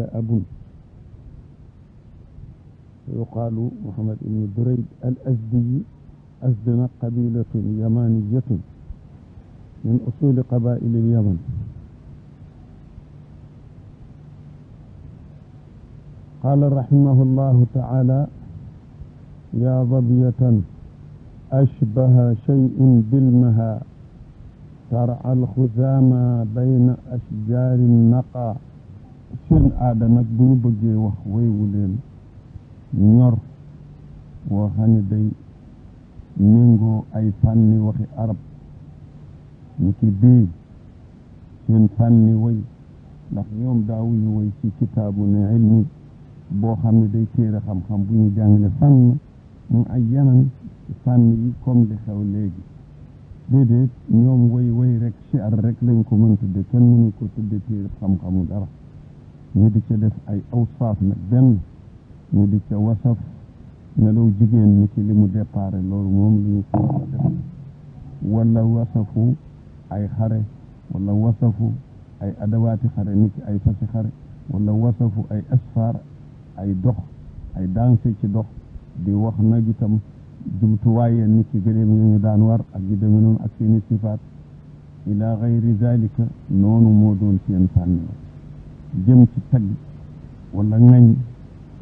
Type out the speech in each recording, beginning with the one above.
أب يقال محمد بن دريد الأزدي أزدنا قبيلة يمانية من أصول قبائل اليمن. قال رحمه الله تعالى يا ظبية أشبه شيء بالمها ترعى الخزامى بين أشجار النقى seen aada nag bu ñu bëggee wax woywu leen ñor woo xam ne day méngoo ay fànni waxi arab ni ki bii seen fànni woy ndax ñoom daawuñu woy ci kitaabu ne ilmi boo xam ne day téere xam-xam bu ñu jàngale fànn mu ay yanan fànn yi comme li xew léegi. Déedéet ñoom woy woy rek ci ar rek lañ ko mën tudde kenn mënu ko tudde téere xam-xamu dara. Ñu di ca def ay awsaaf nag benn ñu di ca wasaf melaw jigéen ni ki li mu déparé loolu moom lu ñu ko def. Wala wasafu ay xare wala wasafu ay adawaati xare ni ki ay fasi xare wala wasafu ay asfaar ay dox ay danse ci dox di wax nag itam jumtuwaaye ni ki gëléem ñu daan war ak yu demee noonu ak seeni sifaat. Ila gayri zalika noonu moo doon seen fànni jëm ci tagg wala ŋañ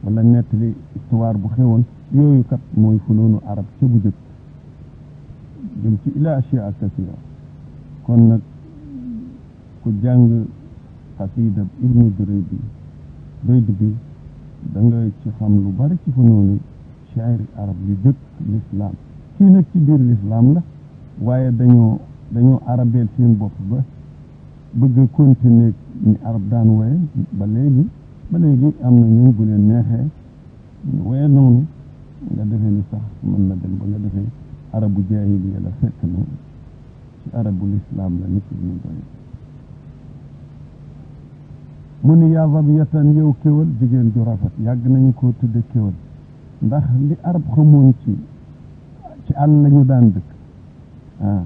wala nettali histoire bu xewoon. yooyu kat mooy funoonu arab ca bu jëkk. jëm ci ila ashyaa kasira kon nag ku jàng xasida ibnu Durayd bi Durayd bi da nga ci xam lu bari ci funoonu shaari arab yu jëkk l'islam. kii nag ci biir l'islam la waaye dañoo dañoo arabeel seen bopp ba bëgg a continuer ni arab daan woye ba léegi ba léegi am na ñu bu leen neexee woye noonu. Nga defee ni sax mën na dem ba nga defee arabu jaahiliya la fekk na ci arabu lislaam la nit ñu doy mu ni yaa zabiyatan yow kéwal jigéen ju rafet yàgg nañu ko tudde kéwal ndax li arab xamoon ci ci àll la ñu daan dëkk. Ah.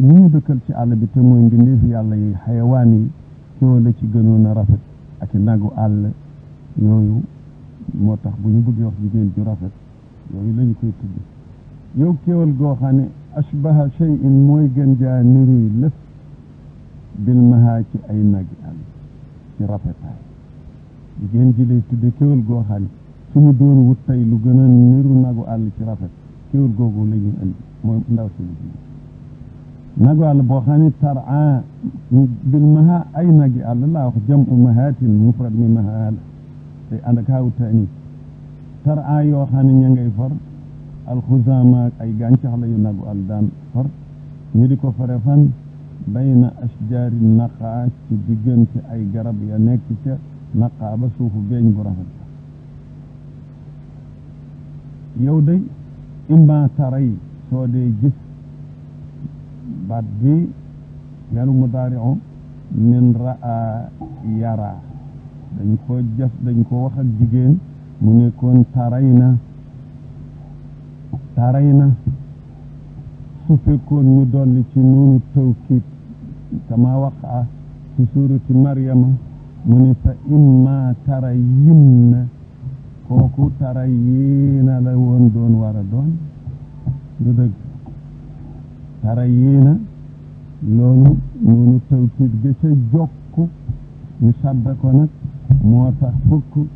Ñi ñu dëkkal ci àll bi te mooy mbindeefi yàlla yi xayawaan yi kéwal la ci gënoon a rafet ak i nagu àll yooyu moo tax bu ñu bëggee wax jigéen ju rafet yooyu lañu koy tudd. yow kéwal goo xam ne ashbaha mooy gën jaa niruy lëf bil ci ay nagi àll ci rafetaay. jigéen ji lay tudde kéwal goo xam ne suñu doon wut tey lu gën a niru nagu àll ci rafet kéwal googu la ñuy mooy ndaw si nagu àll boo xam ne tara bil maha ay nagi àll laa wax jam u mahatin mufrad mi maha la te ànd ak haawu taani tara yoo xam ne ña ngay far alxusaama ak ay gàncax la yu nagu àll daan far ñu di ko baat bi melu mudaari'u min raa yara. Dañ ko jëf dañ ko wax ak jigéen mu nekkoon taray na taray na su fekkoon ñu dolli ci noonu tawkiid kama waqa fi suurati maryama mu ne fa imma tarayinna kooku tarayiina la woon doon war doon. Tarayiina loolu noonu tawkiid ga ca jokk ñu sadda nag moo tax fukk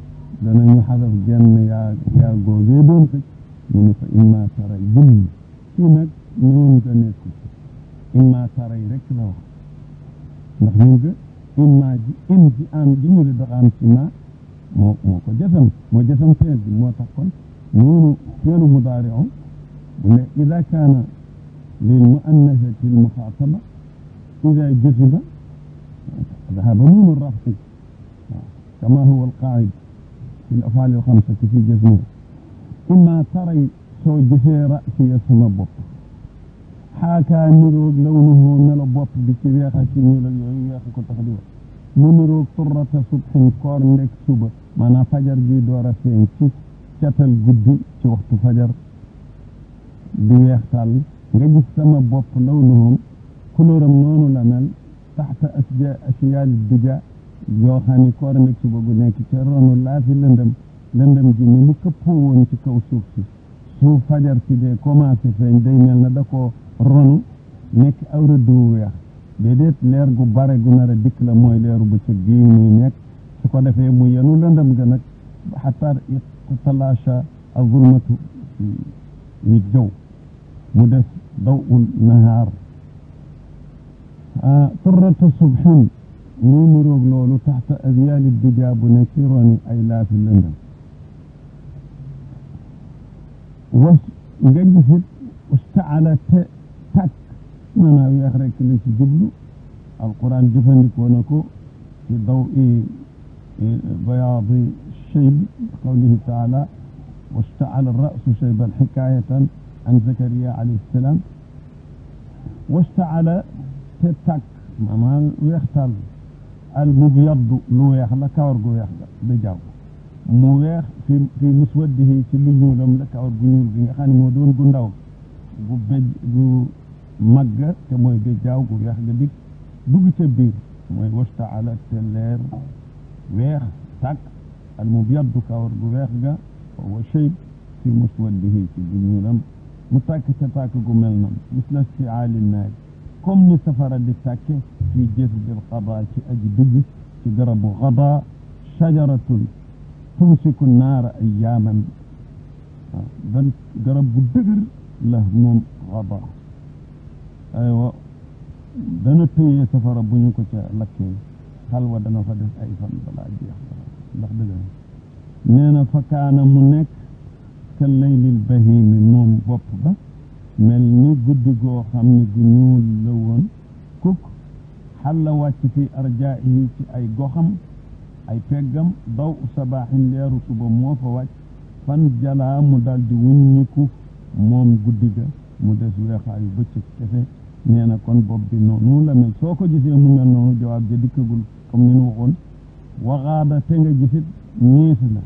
danañu xadaf genn yaa yaa googee doon xëj mu imma tarayinna kii nag noonu imma taray rek la wax. Ndax ñu nga imma ji in ji ci ma moo moo ko jasam moo jasam feel bi moo tax kaana للمؤنثة المخاطبة. إذا جذب ذهب نون الرفض كما هو القاعد في الأفعال الخمسة في جذبه. إما تري سود في رأسي يسمى بط حاكى نروق لونه من البط بكبيخة كنولة يويخة كنت خدوه نروق طرة صبح كورنك صبح. مانا فجر جي دورة فين كتل قدي في وقت فجر. بيخ تالي nga gis sama bopp lawnuhum couleuram noonu la mel taxta asja asiyaali bija yoo xam ni koor nekk suba gu nekk ca ronu laa fi lëndëm lëndëm ji ni mu këppoo woon ci kaw suuf si. Su fajar si dee commencé feeñ day mel na da ko ronu nekk aw rëdd wu weex. Déedéet leer gu bare gu nar a dikk la mooy leeru bëccëg gi muy nekk. Su ko defee mu yenu lëndëm ga nag xataa talaasha a zulmatu fi jaw mu def ضوء النهار. آه، طرة الصبح نمر غلول تحت أذيال الدجاب نكيرني أي لا في لندن وقجفت واستعلت تك. من يخرج ليش جبلو. القرآن جفني كونكو في ضوء بياض الشيب قوله تعالى واشتعل الرأس شيبا حكاية. An zakariya alayhi salaam wastaala te tàkk maanaam weextal al mubyaddu lu weex la kawar gu weex ga da jaww mu weex fi fi muswaddihi ci lu ñuulam la kawar gu ñuul gi nga xam ne moo doon gu ndaw gu béj gu magga te mooy ba jaaw gu weex ga dik dugg ca biir mooy wastaala te leer weex tàkk al mubyaddu kawar gu weex ga wa shayb fi muswaddihi ci lu ñuulam متاكي تتاكي قملنا مثل استعالي الناج. كم نسفر اللي تاكي في جذب القضاء في في قرب غضاء شجرة تمسك النار أياما. بل قرب الدقر له أيوة. دنتي سفر بنيك لكن هل ودنا فدس أيضا بلا جيح لا دقر ka laylil bahimi moom bopp ba mel ni guddi goo xam ni gu ñuul la woon kuk xalla wàcc fi arjaa'ihi ci ay goxam ay peggam daw sabaaxin leeru suba moo fa wàcc. fan jalaa mu daldi wuññiku moom guddi ga mu des weexaayu bëccëg kese nee na kon bopp bi noonu la mel. soo ko gisee mu mel noonu jawaab ja dikkagul comme ni waxoon. waxaada te nga gisit ñiis la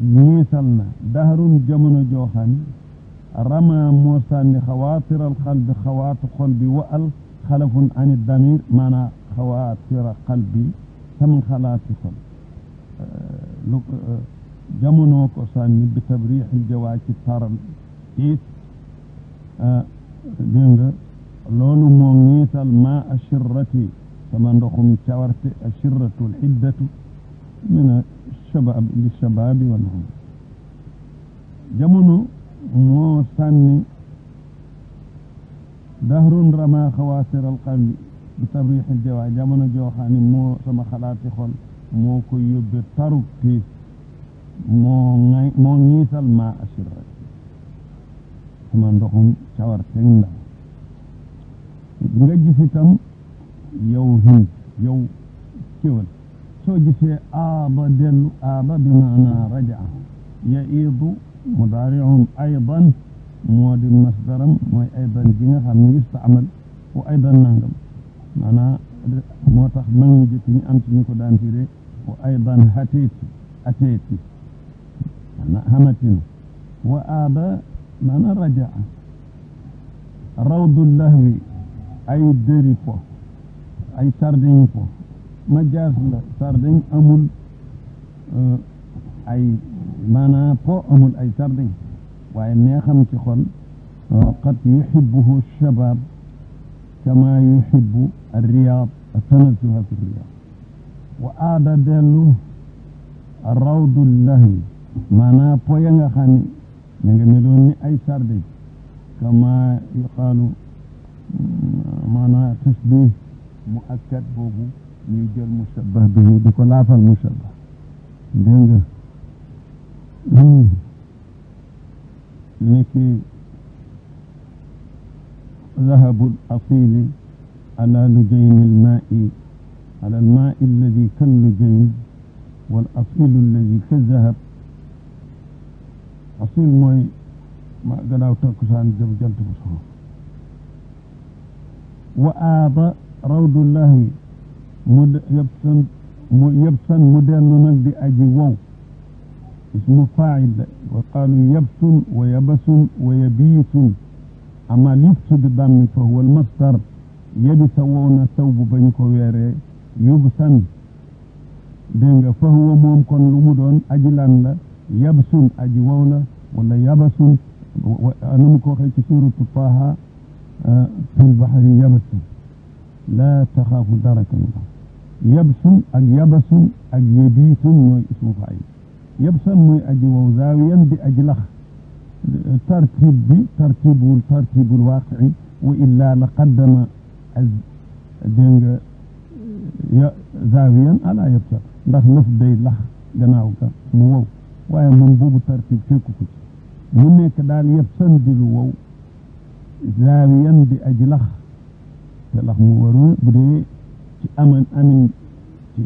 ميسلنا دهرون جمنو جوخاني رما موساني خواطر القلب خواط قلبي وقل خلف عن الدمير مانا خواطر قلبي ثمن خلاتي قل جمنو كوساني بتبريح الجواكي طارم تيس دينغ لولو مو ميسل ما أشرتي ثمن رخم شاورتي أشرة الحدة من shabab jamono moo sànni dahrun rama xawaatir al bi tabrixil jawaa jamono moo sama xalaati xol moo ko yóbbe tiis moo ngay moo ñiisal ma ashirrati sama ndoxum cawarte ndaw nga gis itam yow hind yow kéwal soo gisee aaba dellu aaba bi maanaa rajaa yaiidu mudaariun aydan moo di masdaram mooy aydan ji nga xam ne yustaamal fu aydan nangam. Maanaa moo tax mag ñu jëkk ñu am ci ñu ko daan firee fu aydan hateeti ateeti maanaa hamatinu wa aaba maanaa rajaa rawdu lahwi ay dëri po ay sardeñ po. مجاز لا. سردين أمول آه، أي مانا بو أمول أي سردين. واي نيخم تي آه، قد يحبه الشباب كما يحب الرياض سنتها في الرياض. وآد دلو الروض الله مانا بو ياغا خاني نيغا ميلون أي سردين. كما يقال آه، مانا تشبيه مؤكد بوغو ñu jël mushabbah bi di ko laafal mushabbah dégg nga niki ذهب الأصيل على لجين الماء على الماء الذي كاللجين والأصيل الذي كالذهب. أصيل موي ما قلاو تركسان جب جلت وآب روض الله aada rawdu lahwi mu mu yebsan mu dellu nag di aji wow. Ismu faa'il la. Wa qaalu yabsun wa yabasun wa yabiisun amal yubsu bi dammi fa huwa almasdar. Yebi sa wow na saw bu bañ ko weeree yóbbu san dégg nga fa huwa moom kon lu mu doon aji lan la? Yabsun aji wow la wala yabasun? Na mu ko waxee ci suratu Taaha fil bahri yabasun laa taxaafu darakan. Yabsun ak yabasun ak yebiisun mooy ismu faayil yabsan mooy aji wow zaawiyan di aji lax. Tartib bi tartibul tartibul waaqii wa illaa la qaddama dégg nga ya zaawiyan ala yabsan ndax lëf day lax gannaaw ga mu wow. Waaye moom boobu tartib fekku ko ci. Mu nekk daal yabsan di lu wow zaawiyan di aji lax. Te lax mu waru bu dee aman amin ci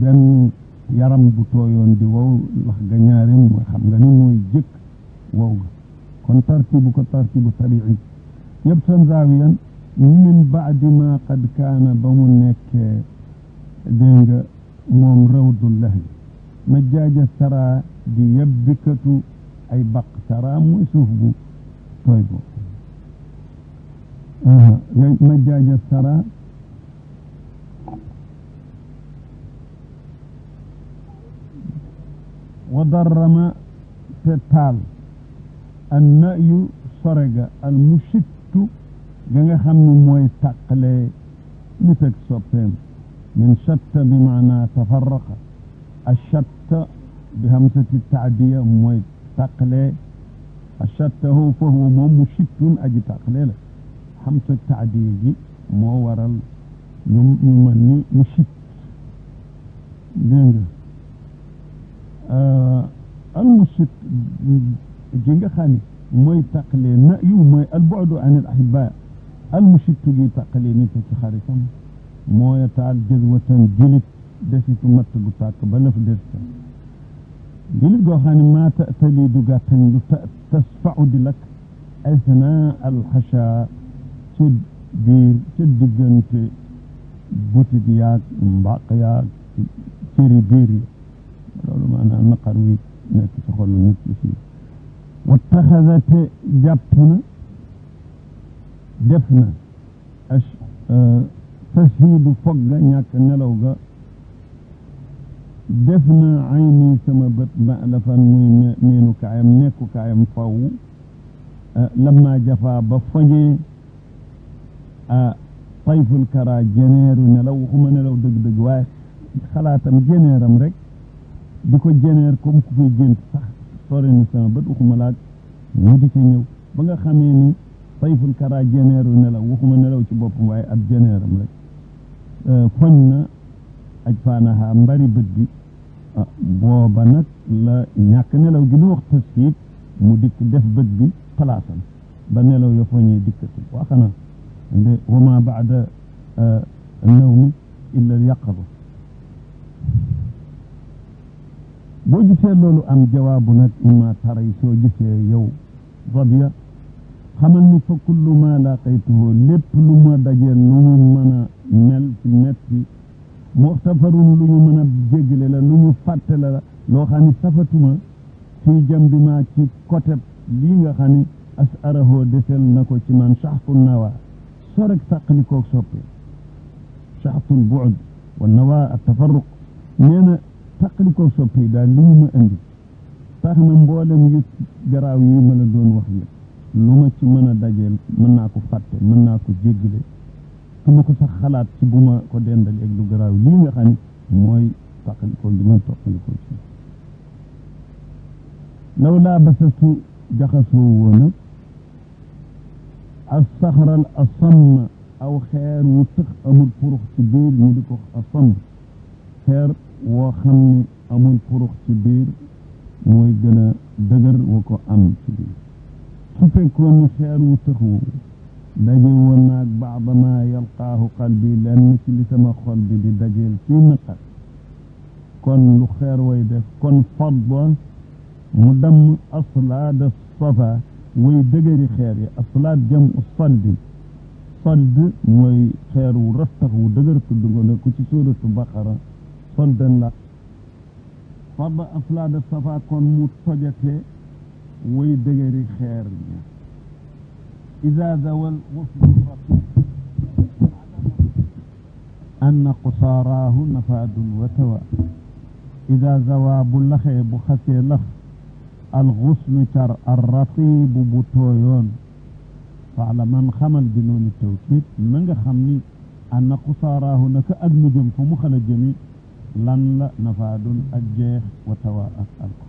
benn yaram bu tooyoon di wow lax ga ñaarem mooy xam nga ni mooy jëkk wow ga kon tartibu ko tartibu tabi'i yëpp san zaawiyan min baadi ma qad kaana ba mu nekkee dégg nga moom rawdu lahli ma jaaja sara di yebbikatu ay baq sara mooy suuf bu tooy bo ma jaaja sara ودرم تتال. النأي سرق المشت جنغ خم موي تقلي. نتك سوبين من شت بمعنى تفرق. الشت بهمسة التعدية موي تقلي. الشت هو فهو مو مشت أجي تقلي لك همسة التعدية مو ورال نمني مشت. جنغ آه المشت جينغا خاني. موي تاقلي نأيو موي البعد عن الأحباء. المشت جي تاقلي نيت تخاريكم موي تعال جذوة جلت دسي تمت بطاك بنف درسا جلت جو خاني ما تأتلي دقاتا تسفع دي لك. أثناء الحشا تد بير تد جنت بوتي دياك مباقيا تيري بيري. لولو معنى نقر ويت nekk ci xolu nit ñi wattaxada te jàpp na def na as tasiidu fog ga ñàkk nelaw ga def na ay nii sama bët malafan muy miinu kaayam nekku kaayam faw lamma jafa ba fojee tayful kara jeneeru nelaw waxuma nelaw dëgg-dëgg waaye xalaatam jeneeram rek di ko jeneer comme ku koy gént sax sore na sama bët waxuma laaj mu di ca ñëw. Ba nga xamee ni tayful kara jeneeru nelaw waxuma nelaw ci boppam waaye ab jeneeram rek foñ na aj faanaha mbari bët bi. Booba nag la ñàkk nelaw gi nu wax tasfiit mu dikk def bët bi palaasam. Ba nelaw ya foñee dikkatu waa xanaa nde wa ma baada nawmi illa yaqaba boo gisee loolu am jawaabu nag imma taray soo gisee yow zabiya xamal ni fa kullu ma laqaytuhu lépp lu ma dajeel lu mu mën a mel ci metti muxtafarun lu ñu mën a jégle la lu ñu fàtte la loo xam ne safatuma fii jam bi ma ci côté lii nga xam ne as arahoo na ko ci man saxtu nawa so rek sàqali koog soppe saxtul buud wa nawa at tafarruq nee na sàqali koog soppe yi daal li ñu ma indi tax na mboolem yu garaaw yi ma la doon wax yëpp lu ma ci mën a dajeel mën naa ko fàtte mën naa ko jéggale su ma ko sax xalaat ci bu ma ko dendal ak lu garaaw lii nga xam mooy tàqalikoo li ma tàqalikoo ci law laa basastu jaxasoo woon nag asaxral asamm aw xeer wu tëx amul purux ci biir وخمي أمون فروخ تبير موي دقر دغر وكو أم تبير سوفين كون نخير وتخو دجي وناك بعض ما يلقاه قلبي لن مثل سما قلبي دي دجيل في نقر كون لخير ويدف كون فضل مدم أصلاد الصفا ويدقري خيري أصلاد جمع الصلد صلد موي خير ورفتخ ودغر كدغو لكو تسورة بقرة sonten la. Fa ba afla de safa kon mu tojate way degeri xeer ni iza zawal ghusl أن قصاراه نفاد وتوى إذا زواب اللخيب خسي لخ الغصن تر الرطيب بطويون فعلمن خمل بنون التوكيد من خمني أن قصاراه نك أدم جنف لن نفاد الجيخ وتواء الألقى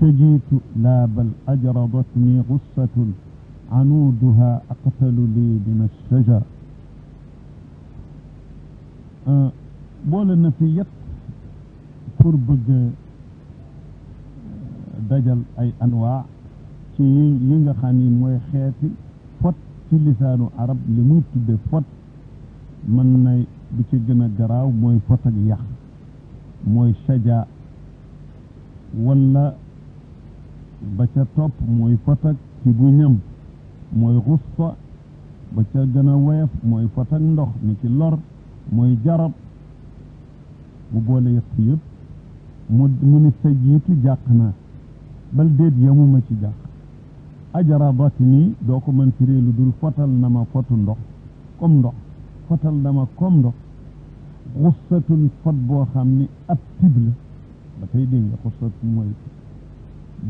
شجيت لا بل أجرضتني غصة عنودها أقتل لي من الشجا أه بول النفيات قرب دجل أي أنواع شيء ينغ خانين فت في لسان عرب لموت بفت من bi ci gën a garaaw mooy fot ak yax mooy shaja wala ba ca topp mooy fot ak ci bu ñam mooy xussa ba ca gën a woyof mooy ak ndox ni ci lor. mooy jarab. bu boole yett yëpp. mu mu ni sa jiitu jàq naa bal déet ci jàq. ajarabat nii doo ko mën firee lu dul fotal na ma fotu ndox. comme ndox. Fotal na ma comme ndox xussatun fot boo xam ni ab tib la ba tey dégg nga xussatu mooy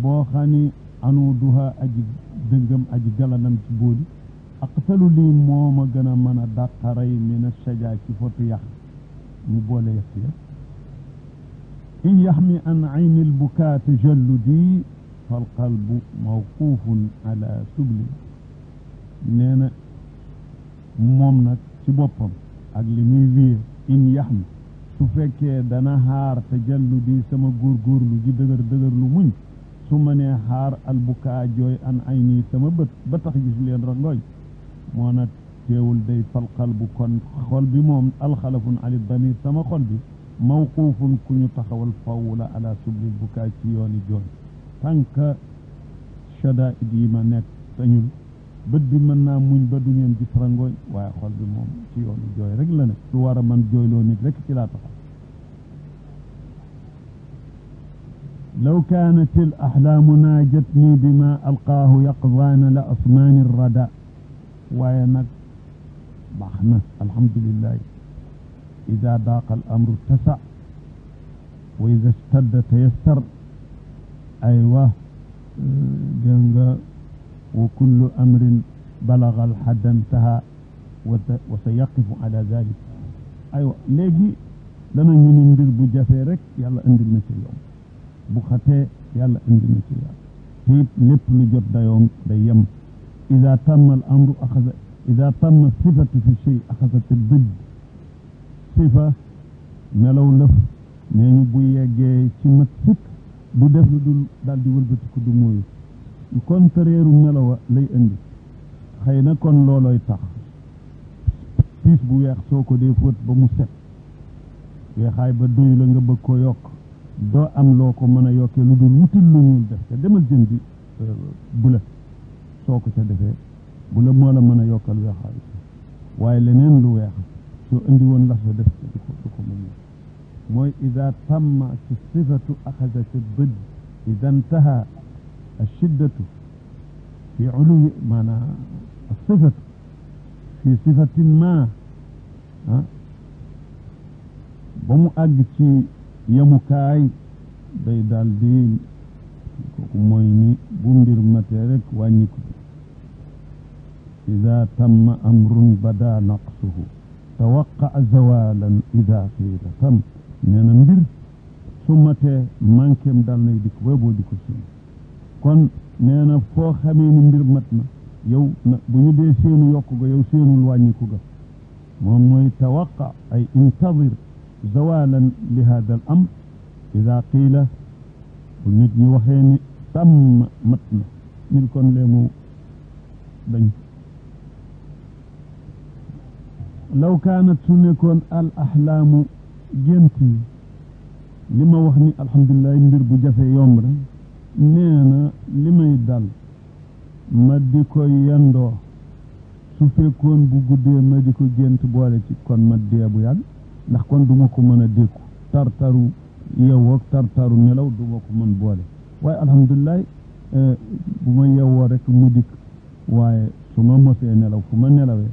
boo xam ni anu duha aji dëngam aji galanam ci booli aqtalu lii moo ma gën a mën a dàqaray mina sajaa ci fotu yax mu boole yett ya an ayni lbukaa tajalludi falqalbu mawquufun ala subli nee na moom nag ci boppam ak li muy wiir in yaxmi su fekkee dana xaar tajalludi sama góorgóorlu ji dëgër dëgër lu muñ su ma nee xaar albukaa jooy an ayni sama bët ba tax gis leen rangooy moo na teewul day falqal bu kon xol bi moom alxalafun ali damir sama xol bi mawquufun ku ñu taxawal faw la ala sublil ci yooni jooy tànka shadaid yi ma nekk bët bi mën naa muñ ba du ngeen gis rangooñ waaye xol bi moom ci yooni jooy rek la ne lu war a man jooyloo nit rek ci laa taxaw law kaanat al axlaamu naajatni bima alqaahu yaqzaana la asmaani rada waaye nag baax na alhamdulillahi ida daaqa al amru tasa wa وكل أمر بلغ الحد انتهى وسيقف على ذلك. أيوة لجي لما ني نمبر بو جافي رك اندل نسي يوم. بو يلا يالا اندل نسي يوم. تي لب لو جوت دا يوم دا يم. إذا تم الأمر أخذ إذا تم الصفة في شيء أخذت الضد. صفة نلو لف ني ني بو ييغي سي مات سيك بو ديف contraire melowa lay indi. Xëy na kon loolooy tax piis bu weex soo ko dee fóot ba mu set. Weexaay ba doy la nga bëgg ko yokk. Doo am loo ko mën a yokkee lu dul wutil lu def te demal jën bi bu la soo ko ca defee bu la moo la mën a yokkal weexaay waaye leneen lu weex soo indi woon la fa def du ko du ko mooy ida tamma ci sifatu axasati dëj ida intaha الشدة في علو معنى الصفة في صفة ما بمو أجتي يمكاي بيدال دين كوكومويني بومبير ماتيريك وانيكو إذا تم أمر بدا نقصه توقع زوالا إذا قيل تم ننمبر ثم تي مانكم دالني ديك ويبو ديكو سنة kon nee na foo xamee ni mbir mat na yow na bu ñu dee seenu yokku ga yow seenul wàññiku ga moom mooy tawaqa ay intadir zawalan li hada al amr ida qiila bu nit ñi waxee ni sàmm mat na min kon leemu dañ law kaanat su nekkoon al axlaamu gént yi li ma wax ni alhamdulilah nee na li may dal ma di ko yendoo su fekkoon bu guddee ma di ko gént boole ci kon ma dee bu yàgg ndax kon duma ko mën a dékku tartaru yewwoog tartaru nelaw duma ko mën boole waaye alhamdulilah bu ma yewwoo rek mu dikk waaye su ma mosee nelaw fu ma nelawee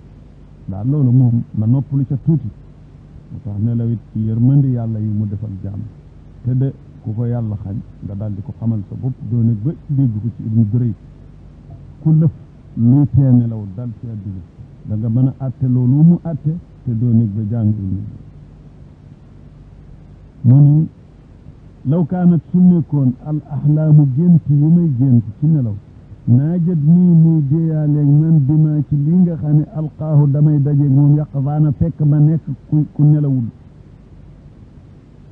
daal loolu moom nga noppalu ca tuuti moo tax nelawit ci yërmandi yàlla yi mu defal jàmm te de ku ko yàlla xañ nga daal di ko xamal sa bopp doone ba dégg ko ci ibnu Jurayj ku lëf luy tee nelaw dal ci àddina da nga mën a loolu mu atte te doo nekk ba jàng ibnu mu ni law kaanat su nekkoon al axlaamu gént yi may gént ci nelaw naajat nii muy déeyaaleeg man bimaa ci lii nga xam ne alqaahu damay dajeeg moom yaqzaana fekk ma nekk ku ku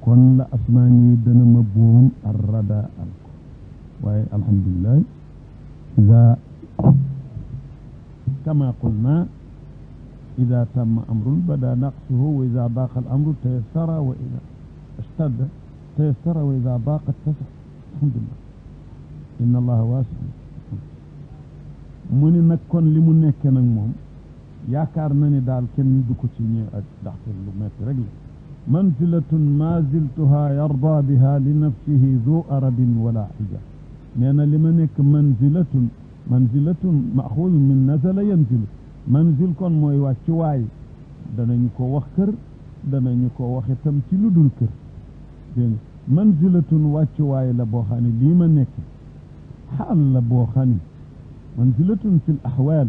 kon la asmaan yi dana ma boom arrada al waaye naqsuhu wa ida daqa al amru tayassara wa ida ishtadda tayassara wa ida daqa ittasa alhamdulillah inna allaha waasiun mu ni nag kon li mu nekke nag moom yaakaar na ni daal kenn du ko ci ñëw ak ndaxte lu metti rek منزلة ما زلتها يرضى بها لنفسه ذو أرب ولا حجة لأن لمنك منزلة منزلة مأخوذ من نزل ينزل. منزل كون موي واتش واي. دانا نيكو وخر دانا نيكو وخي تام تي لودول كير دين منزلة واتش واي لا بوخاني ليما حال لا منزلة في الأحوال.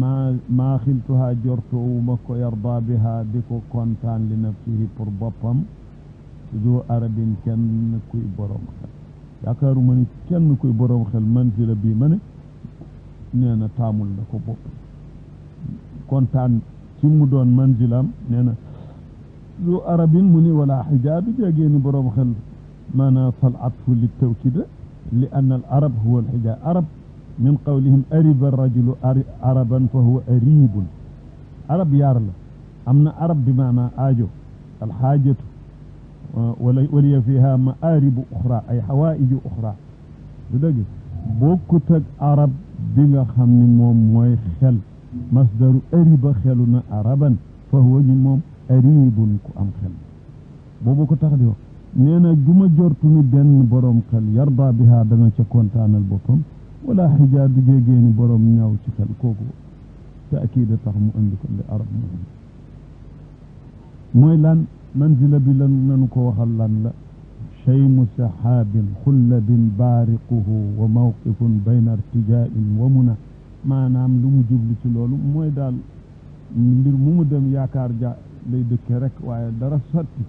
Maa maa xiltuhaa jortoowuma ko yarda biha di ko kontaan li nafsihi pour boppam. Du arabin kenn kuy boroom xel. Yaakaaruma ni kenn kuy boroom xel manzila bii ma ne nee na taamul na ko bopp. Kontaan ci mu doon manzilam nee na du arabin mu ni wala xijaabi jegee ni boroom xel maanaa fal atfu li tawkida li anna al arab huwa al xijaab arab من قولهم أرب الرجل عربا فهو أريب. عرب يارلا أمن عرب بمعنى آجو. الحاجة ولي فيها مآرب أخرى أي حوائج أخرى. بدقي بوكتك عرب بيغا خمني موم موي خل. مصدر أريب خلنا عربا فهو جموم أريب كو أم خل. بوكو تخديو نينا جمجرتني بين بروم خل. يربا بها دنا تكون تعمل بوكم. ولا حجاب جيجين بروم ناو تكال كوكو. تأكيد تخم عندك لأرب مهم. موي لأن منزل بلان ننكو لأن لا. شيم سحاب خلب بارقه وموقف بين ارتجاء ومنى. ما نام لوم جوبلي سي لولو موي دال مير مومو دم ياكار جا لي دك رك واي دارا ساتي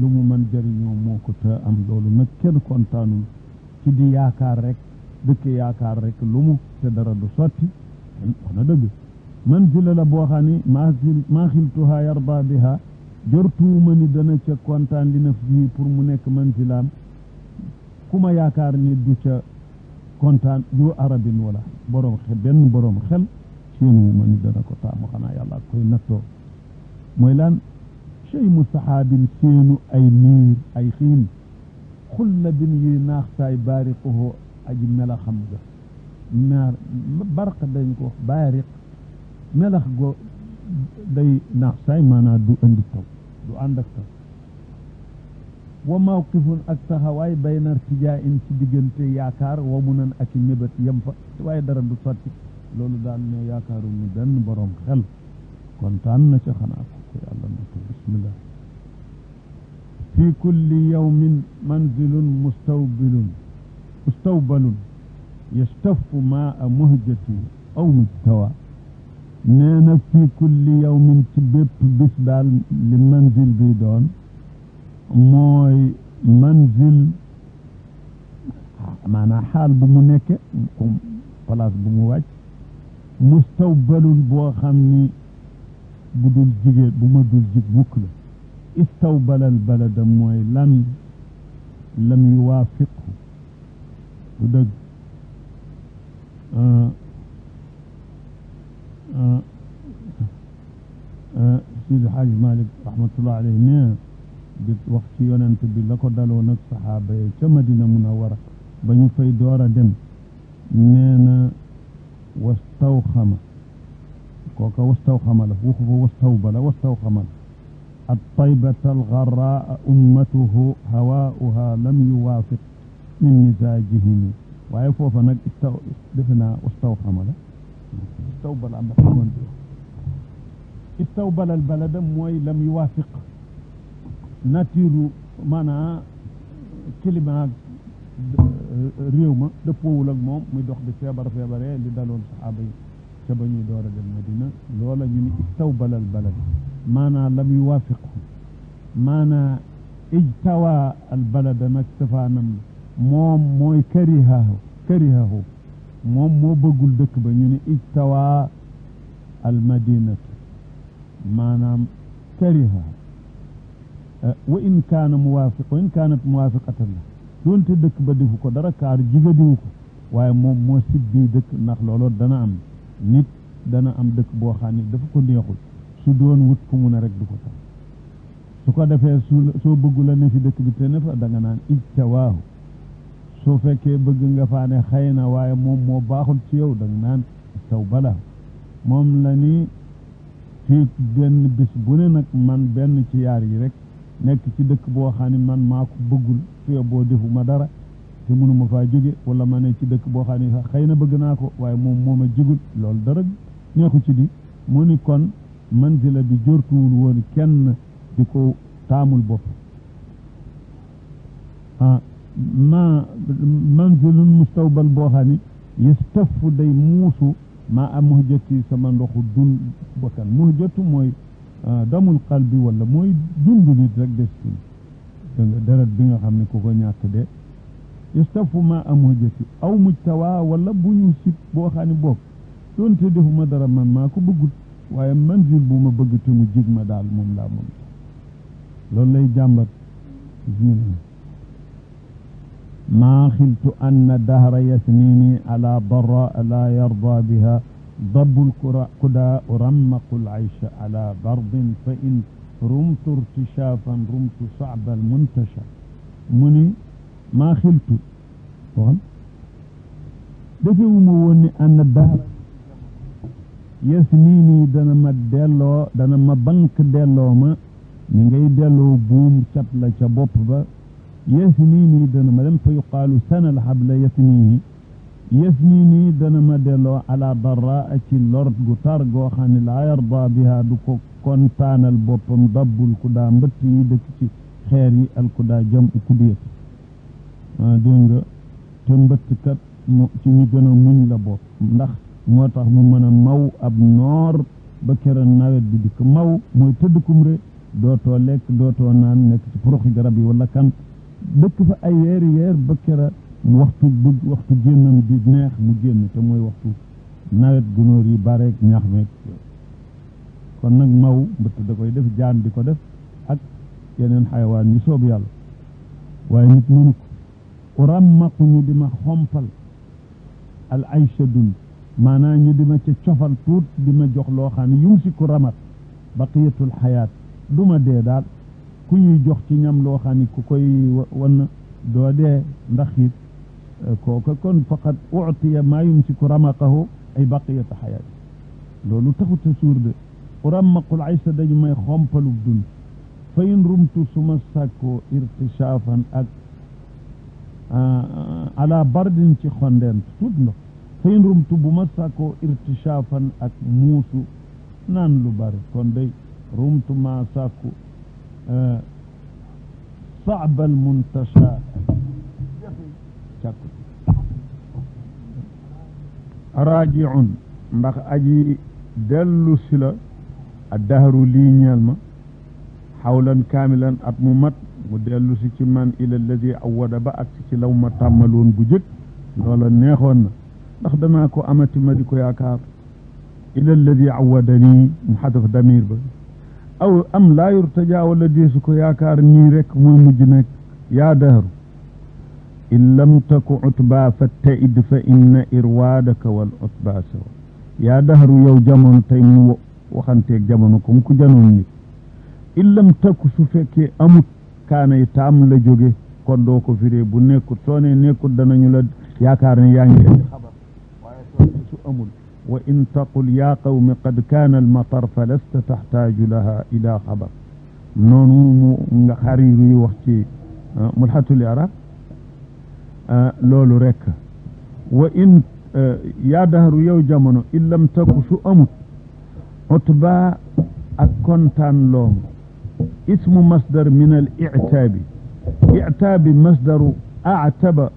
لومو من جاري نيو موكو تا أم لولو نك كين كونتانو. تي دي ياكار رك. Dëkk yaakaar rek lu mu te dara du sotti. wax na dëgg. manzila la boo xam ni maa xiltuha yarda biha jortuuma ni dana ca kontaan li nafsihi pour mu nekk manzilaam. ku ma yaakaar ni du ca kontaan du arabin wala borom xel benn borom xel seenu ma ni dana ko taamu. Xanaa yàlla koy nattoo. mooy lan? chey mu saxaabin seenu ay niir ay xiin. xulla bin yuy naax saay baariquhu aji mela xam nga naar barq dañ ko wax baariq melax go day naax saay maanaam du andi taw du ànd ak taw wa mawqifun ak taxawaay bayna irtijaa in ci diggante yaakaar wa mu nan ak ñëbët yem fa waaye dara du sotti loolu daal ne yaakaaru ni benn boroom xel kontaan na ca xanaa ko ko yàlla na ko bismillah fi kulli yawmin manzilun mustawbilun مستوبل يستف ماء مهجتي أو مستوى. نانا في كل يوم تبيب بسبال لمنزل بيدون. موي منزل معنا حال بمونيك مقوم بلاس بمواج. مستوبل بوخمني بدول جيجي بمدول جيج بوكلو استوبل البلد موي لم لم يوافقه ci yonent bi la ko daloo nag saxaaba yi ca Madina Munawara ba ñu fay door a dem nee na wastawxama kooka wastawxama la waxu fa wastawbala wastawxama la at taybata algarraa ummatuhu hawaauha lam yuwaafiq من مزاجهم واي فوفا نك استو دفنا استو خمل استو بل عم بكون استو بل البلد موي لم يوافق. ناتيرو مانا كلمة ريوما دبو لك موم. مي دوخ دي فيبر فيبر لي دالون صحابي تبني دورة المدينة. لولا يوني استو بل البلد. مانا لم يوافق. مانا اجتوى البلد ما نمو moom mooy karihahu karihahu. Moom moo bëggul dëkk ba. Ñu ni ijtawa al madinatu maanaam kariha. Wa in kaana muwaafiq wa in kaanat muwaafiqatan la doonte dëkk ba defu ko dara kaar jiga diwu waaye moom moo sibbi dëkk ndax looloo dana am. Nit dana am dëkk boo xam ne dafa ko neexul. Su doon wut fu mu ne rek du ko su ko defee su soo bëggu la ne fi dëkk bi te ne fa da nga naan ijtawaahu soo fekkee bëgg nga faa ne xëy na waaye moom moo baaxul ci yow da nga naan taw bala moom la ni fii benn bis bu ne nag man benn ci yaar yi rek nekk ci dëkk boo xam ne man maa ko bëggul fii boo defu ma dara te mënuma faa jóge wala ma ne ci dëkk boo xam ne sax xëy na bëgg naa ko waaye moom moo ma jigul loolu dara neexu ci di. Mu ni kon manzila bi jortuwul woon kenn di ko taamul bopp. Ah. Ma manzilun mustawbal boo xam ne yastafu day muusu maa am muhjati sama ndoxu dun bakkan. Muhjatu mooy damul qalbi wala mooy dundu nit rek da nga deret bi nga xam ne ku ko ñàkk de. Yastafu maa am muhjati aw mujtawa wala bu ñu sit boo boog doonte defuma dara man maa ko bëggut waaye manzil bu ma bëgg te mu jig ma daal moom laa moom. Loolu lay jàmbat. Bismillah. ما خلت أن الدهر يسنيني على ضراء لا يرضى بها. ضب الكدى أرمق العيش على برض فإن رمت ارتشافا رمت صعب المنتشى. مني ما خلت. دفي أموني أن الدهر يسنيني دنا ما دلو ما بنك دلو ما. نيجي دلو بوم شابلا شبوب يثنيني دنمدن فيقال سنة الحبل يثنيه يثنيني دنمدلو على ضراءة اللورد قطار قوخان لا يرضى بها دكو كونتان البطن ضب الكدام بطي دكتي خيري الكدا جمع كبير ما آه، دونغ تنبت كت نؤتيني جنا من لبط نخ موتاخ ممنا مو اب نور بكرا نوت بدك. مو مو تدكم ري. دوتو لك دوتو نان نكت بروخي غربي ولا كانت dëkk fa ay weeri weer ba kera waxtu bëgg waxtu génnam di neex mu génn te mooy waxtu nawet gunóor yi bareeg ñax meeg kon nag maw mbëtt da koy def jaan di ko def ak yeneen xayawaan yu soob yàlla waaye nit mënu ko uramaqu ñu di ma xompal al aysha dund maanaam ñu di ma ca cofal tuut di ma jox loo xam ne yum si ku ramat baqiyatul xayaat du ma dee daal ku ñuy jox ci ñam loo xam ne ku koy wan doo dee ndax it kooka kon faqad utiya maa yumsiku ramaqahu ay baqiyata xayaat. Loolu taxut a suur de. Uramaqul aysa dañu may xompalu dund fa in rumtu suma sàkkoo irtishaafan ak ala bardin ci xondeen tuut ndox fa in rumtu bu ma sàkkoo irtishaafan ak muusu naan lu bari. Kon day rumtu maa صعب المنتشى راجع مخ أجي دلو سلا. الدهر لينيال ما حولا كاملا اتممت مدلو سي من إلى الذي عود با ات سي لو ما تاملون بو جيك لولا نيهون داخ داما كو امات ما ياكار إلى الذي عودني محذف ضمير aw am laa yurtaja wala deesu ko yaakaar nii rek muy mujj nekk. yaa dahru in lam taku utba fattaid fa inna irwaadaka wal utba sawa. yaa dahru yow jamono tey mu waxanteeg jamono comme ku janoon nit. in lam taku su fekkee amut kaanay taam la jóge kon doo ko firee bu nekkut soo ne nekkut danañu la yaakaar ne yaa ngi indi xabar. waaye soo su amul وإن تقل يا قوم قد كان المطر فلست تحتاج لها إلى خبر. نونو خريري وحتي ملحة العراق لولو ريك وإن يا دهر يو جمنو إن لم تكو شو أمت عطباء أكونتان لوم اسم مصدر من الإعتاب إعتاب مصدر أعتب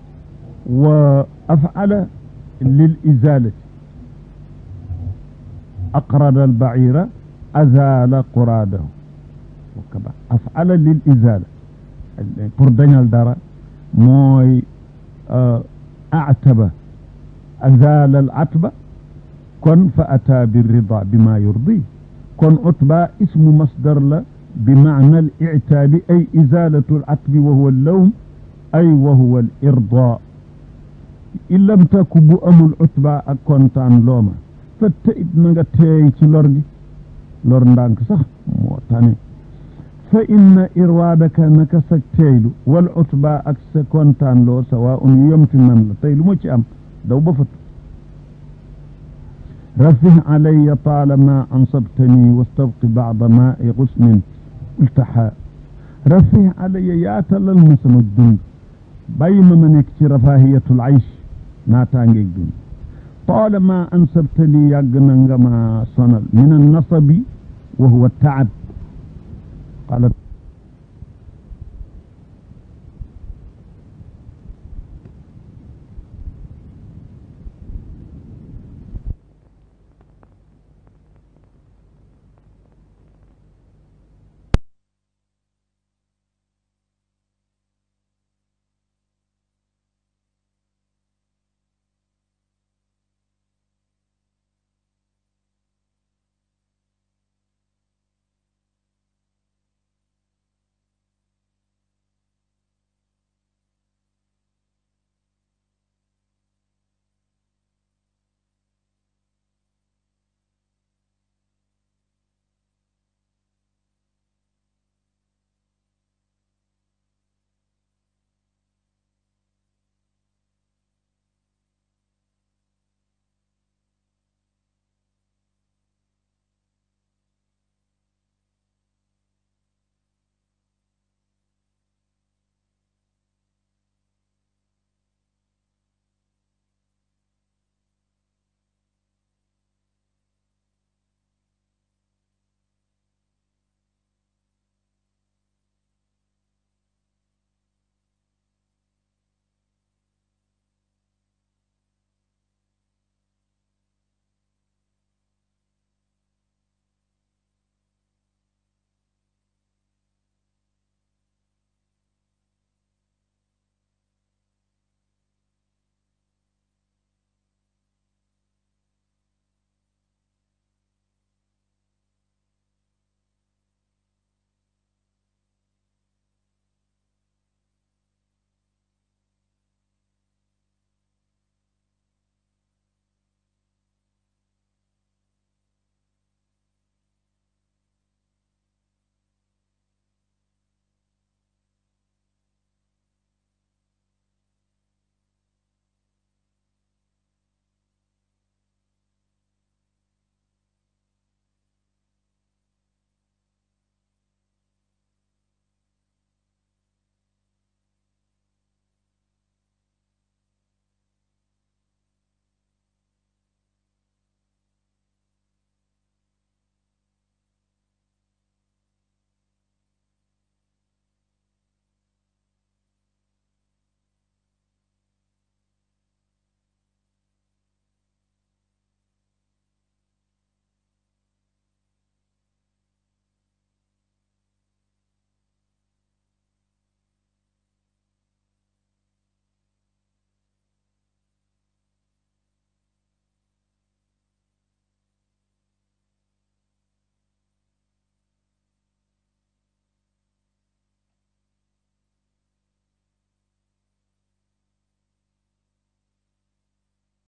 وأفعل للإزالة أقرد البعير أزال قراده. أفعل للإزالة. قردن الدارة موي أعتب. أزال العتبة كن فأتى بالرضا بما يرضي. كن عتبة اسم مصدر له بمعنى الإعتاب أي إزالة العتب وهو اللوم أي وهو الإرضاء. إن لم تكب أم العتبة أكون تان لومة. Bi maana al i'taabi ay izalatu al atbi wa huwa al lawm ay wa huwa al irda in lam taku bu amul utba ak kontaan looma fa tayit na nga teey ci lor gi lor ndànk sax moo tane fa inna irwaadaka naka sa teeylu wal utba ak sa kontaan loo sawa un yu yom fi man la tey lu ma ci am daw ba fatu rafih alaya taalama ansabtani wastabqi baada maai gusnin ultaxa rafih alaya yaatalal ma sama dund bàyyi ma ma nekk ci rafahiyatul aysh طالما أنسبت لي يقنا ما صنل. من النصب وهو التعب. قالت